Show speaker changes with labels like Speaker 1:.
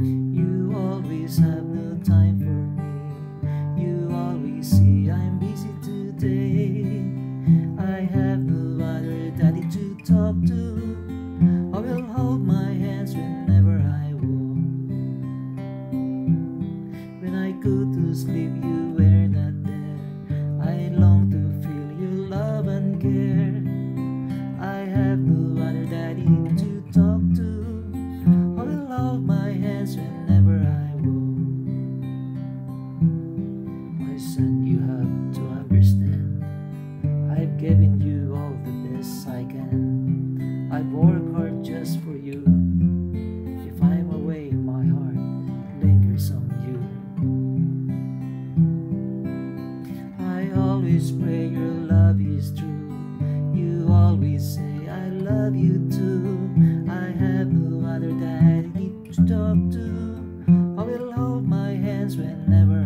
Speaker 1: You always have no time for me. You always see I'm busy today. I have no other daddy to talk to. Whenever I walk. My son, you have to understand. I've given you all the best I can. I've worked hard just for you. If I'm away, my heart lingers on you. I always pray your love is true. You always say I love you too. doctor. I will hold my hands whenever